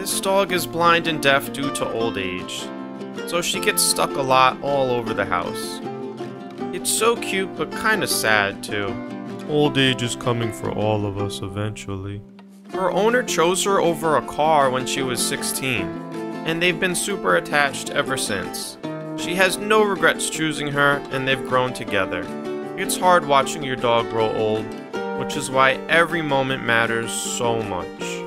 This dog is blind and deaf due to old age, so she gets stuck a lot all over the house. It's so cute, but kinda sad too. Old age is coming for all of us eventually. Her owner chose her over a car when she was 16, and they've been super attached ever since. She has no regrets choosing her, and they've grown together. It's hard watching your dog grow old, which is why every moment matters so much.